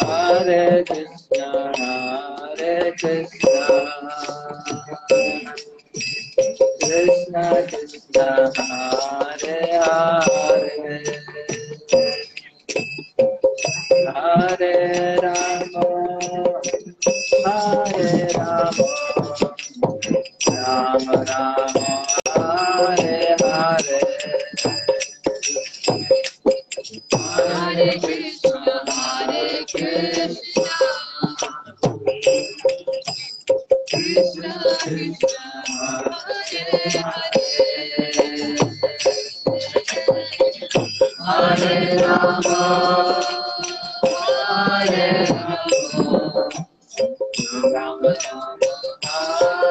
Hare Krishna.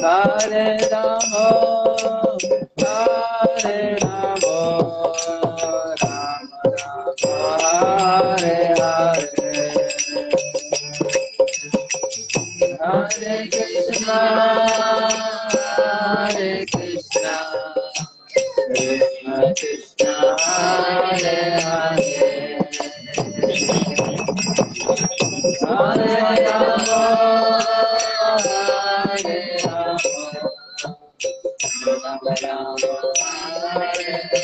Hare Ramo, Hare Ramo, Rama Rama, Hare Hare.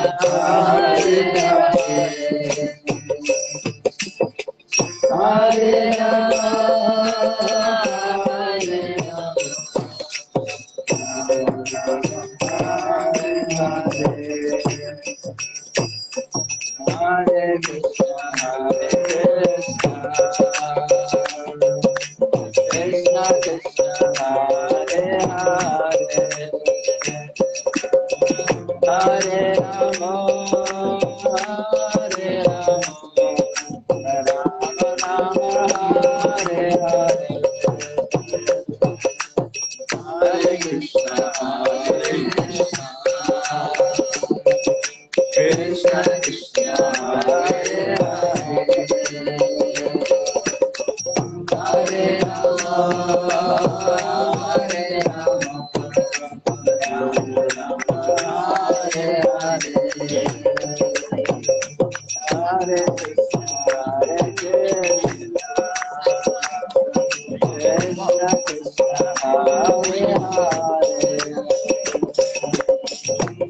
Hare Hare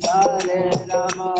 Hare Rama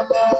nada.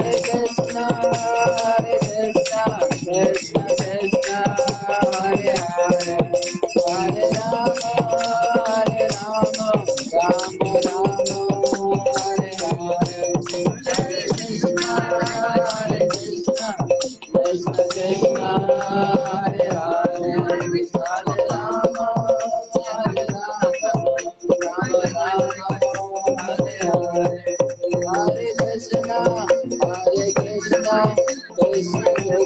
Hare Krishna.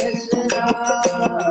Krishna